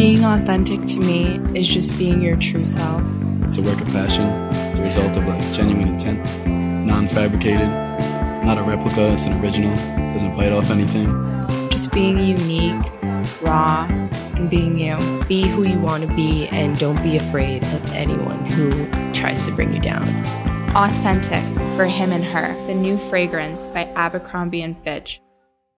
Being authentic to me is just being your true self. It's a work of passion. It's a result of a genuine intent, non fabricated, not a replica, it's an original, doesn't bite off anything. Just being unique, raw, and being you. Be who you want to be and don't be afraid of anyone who tries to bring you down. Authentic for him and her, the new fragrance by Abercrombie and Fitch.